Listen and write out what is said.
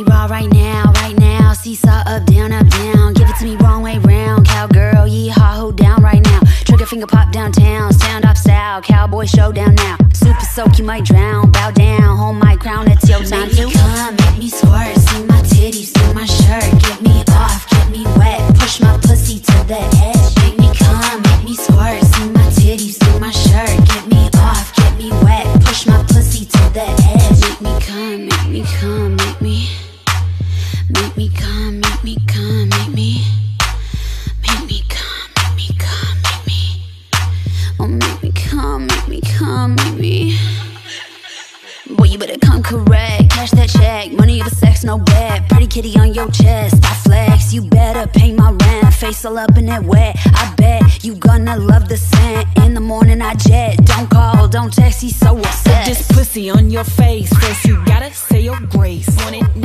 right now, right now. Seesaw up, down, up, down. Give it to me wrong way round. Cowgirl, yeehaw, hold down right now. Trigger finger pop downtown. Stand up style, cowboy showdown now. Super soak, you might drown. Bow down, hold my crown, it's your time Make to me come, make me squirt. See my titties through my shirt. Get me off, get me wet. Push my pussy to the edge. Make me come, make me squirt. See my titties through my shirt. Get me off, get me wet. Push my pussy to the edge. Make me come, make me come, make me. Boy, you better come correct. Cash that check. Money over sex, no bet. Pretty kitty on your chest. I flex. You better pay my rent. Face all up in that wet. I bet you gonna love the scent. In the morning, I jet. Don't call, don't text. He's so upset. This pussy on your face. First, you gotta say your grace. Want it